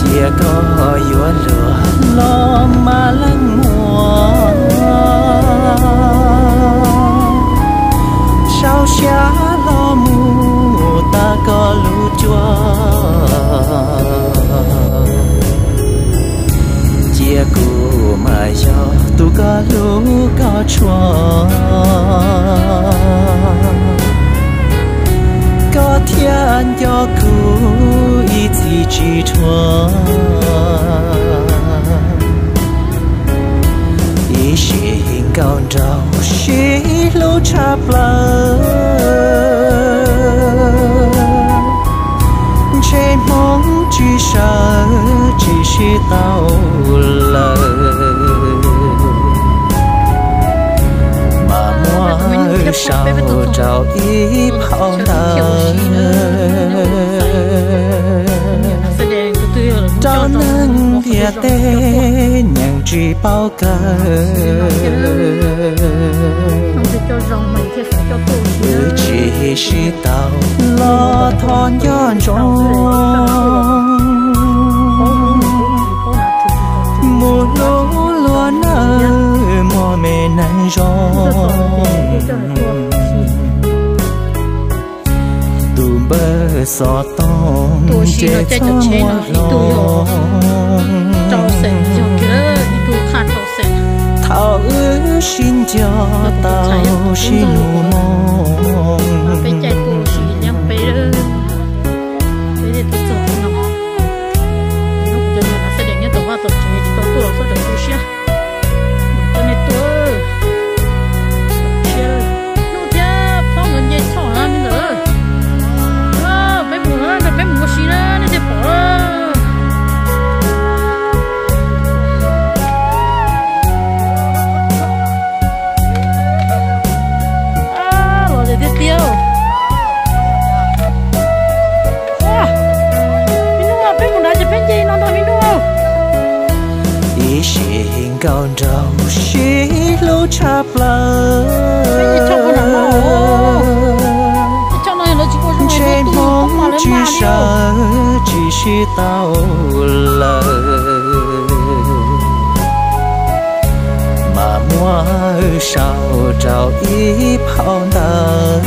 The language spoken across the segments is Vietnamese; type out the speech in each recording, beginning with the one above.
chia có yếu lửa lo mà lăng mùa. Sao xá lo mù, ta có lũ chua chia cụ mà cho, tu có lũ có chua cho cô ý chỉ chỉ chua ý sĩ hình cao trào sĩ lô chạp lờ trên mong chỉ sợ chỉ sĩ tao lời sao trào ý phao nở cho nâng thiệt tê nhàng chỉ bao cờ ừ chỉ sĩ tao lo thon yon trong mùa lúa lúa nở mùa mê nắng rong bơ so tông chế cho cho sen thảo ư xin cho tao xin mong cao trào sĩ lô chạp lờ. Trên lên chỉ sợ chỉ sĩ tao lờ. Mà mua sao trào ý phao nở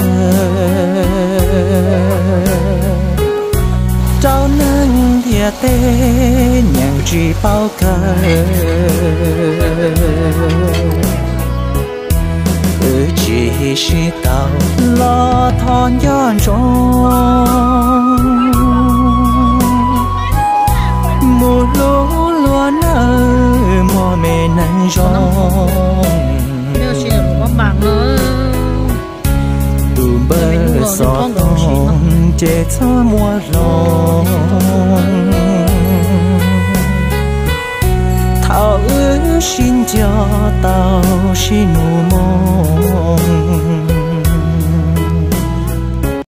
nâng thiệt tê nhàng chỉ bao cờ. Ừ chỉ sĩ tao lo thon yon tu bơ xó tông chế cho mua lòng thảo ước xin cho tao xin mong